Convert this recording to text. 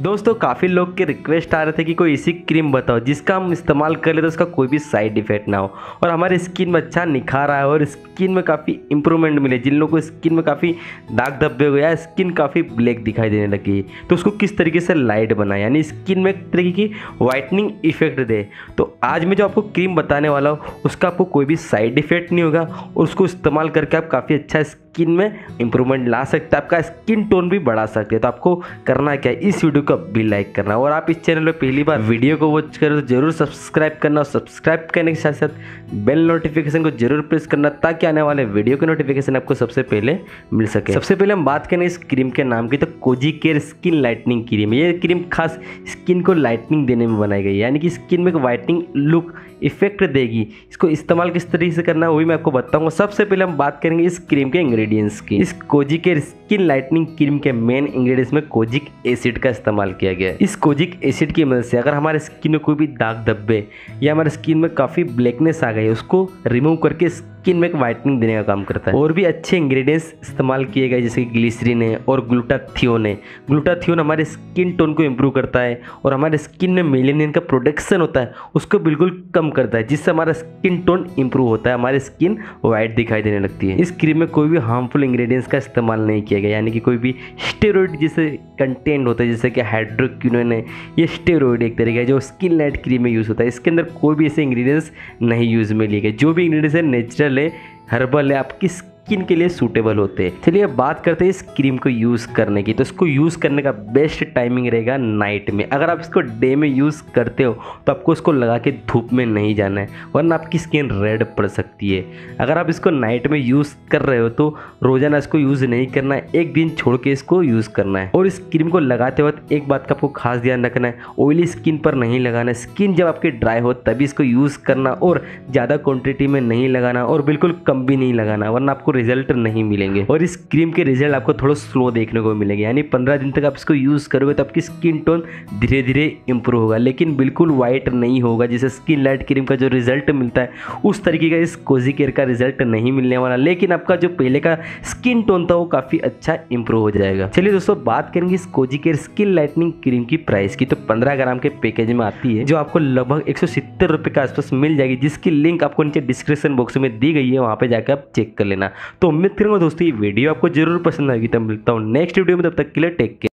दोस्तों, काफ़ी लोग के रिक्वेस्ट आ रहे थे कि कोई ऐसी क्रीम बताओ, जिसका हम इस्तेमाल कर ले तो उसका कोई भी साइड इफ़ेक्ट ना हो। और हमारे स्किन में अच्छा निखार आया और स्किन में काफ़ी इंप्रूवमेंट मिले। जिन लोगों को स्किन में काफ़ी दाग धब्बे हो गया स्किन काफ़ी ब्लैक दिखाई देने लगी। तो उसको किस तरीके से लाइट बनाए? यानी स्किन में एक तरीके की वाइटनिंग इफ़ेक्ट दे। तो आज मैं जो आपको क्रीम बताने वाला हूँ, उसका आपको कोई भी साइड इफ़ेक्ट नहीं होगा और उसको इस्तेमाल करके आप काफ़ी अच्छा स्किन में इंप्रूवमेंट ला सकते हैं। आपका स्किन टोन भी बढ़ा सकते हैं। तो आपको करना क्या है? इस वीडियो को भी लाइक करना। और आप इस चैनल पर पहली बार वीडियो को वॉच करो तो ज़रूर सब्सक्राइब करना और सब्सक्राइब करने के साथ साथ बेल नोटिफिकेशन को ज़रूर प्रेस करना ताकि आने वाले वीडियो की नोटिफिकेशन आपको सबसे पहले मिल सके। सबसे पहले हम बात करें इस क्रीम के नाम की तो Koji care skin lightening cream ये क्रीम खास स्किन को लाइटनिंग देने में बनाई गई यानी कि स्किन में एक वाइटनिंग लुक इफ़ेक्ट देगी। इसको इस्तेमाल किस तरीके से करना है, वो मैं आपको बताऊँगा। सबसे पहले हम बात करेंगे इस क्रीम के इंग्रेडिएंट्स की। इस कोजी के स्किन लाइटनिंग क्रीम के मेन इंग्रेडिएंट्स में कोजिक एसिड का इस्तेमाल किया गया। इस कोजिक एसिड की मदद से अगर हमारे स्किन में कोई भी दाग, धब्बे या हमारे स्किन में काफ़ी ब्लैकनेस आ गई उसको रिमूव करके स्किन में एक वाइटनिंग देने का काम करता है। और भी अच्छे इंग्रेडिएंट्स इस्तेमाल किए गए, जैसे कि ग्लिसरीन है और ग्लूटाथियोन है ग्लूटाथियोन हमारे स्किन टोन को इम्प्रूव करता है और हमारे स्किन में मेलेनियन का प्रोडक्शन होता है, उसको बिल्कुल कम करता है, जिससे हमारा स्किन टोन इंप्रूव होता है, हमारी स्किन वाइट दिखाई देने लगती है। इस क्रीम में कोई भी हार्मफुल इंग्रेडिएंट्स का इस्तेमाल नहीं किया गया, यानी कि कोई भी स्टेरॉइड जैसे कंटेंट होता है, जैसे कि हाइड्रोक्यूनोन है, ये स्टेरॉइड एक तरीके है, जो स्किन लाइट क्रीम में यूज़ होता है। इसके अंदर कोई भी ऐसे इंग्रेडिएंट्स नहीं यूज़ में लिए गए। जो भी इंग्रेडिएंट्स है नेचुरल है हर्बल है आपकी स्किन के लिए सूटेबल होते हैं। चलिए बात करते हैं इस क्रीम को यूज़ करने की। तो इसको यूज़ करने का बेस्ट टाइमिंग रहेगा नाइट में। अगर आप इसको डे में यूज़ करते हो तो आपको इसको लगा के धूप में नहीं जाना है, वरना आपकी स्किन रेड पड़ सकती है। अगर आप इसको नाइट में यूज़ कर रहे हो तो रोज़ाना इसको यूज़ नहीं करना है। एक दिन छोड़ के इसको यूज़ करना है। और इस क्रीम को लगाते वक्त एक बात का आपको खास ध्यान रखना है ऑयली स्किन पर नहीं लगाना है। स्किन जब आपकी ड्राई हो, तभी इसको यूज़ करना और ज़्यादा क्वान्टिटी में नहीं लगाना और बिल्कुल कम भी नहीं लगाना, वरना आपको रिज़ल्ट नहीं मिलेंगे। और इस क्रीम के रिज़ल्ट आपको थोड़ा स्लो देखने को मिलेंगे। यानी पंद्रह दिन तक आप इसको यूज़ करोगे तो आपकी स्किन टोन धीरे धीरे इंप्रूव होगा। लेकिन बिल्कुल वाइट नहीं होगा, जैसे स्किन लाइट क्रीम का जो रिज़ल्ट मिलता है, उस तरीके का इस कोजी केयर का रिज़ल्ट नहीं मिलने वाला। लेकिन आपका जो पहले का स्किन टोन था, वो काफ़ी अच्छा इंप्रूव हो जाएगा। चलिए दोस्तों, बात करेंगे इस Koji care skin lightening cream की प्राइस की। तो पंद्रह ग्राम के पैकेज में आती है, जो आपको लगभग एक सौ के आसपास मिल जाएगी, जिसकी लिंक आपको नीचे डिस्क्रिप्शन बॉक्स में दी गई है। वहाँ पर जाकर आप चेक कर लेना। तो उम्मीद करूँगा दोस्तों, ये वीडियो आपको ज़रूर पसंद आएगी। तब मिलता हूँ नेक्स्ट वीडियो में, तब तक के लिए टेक केयर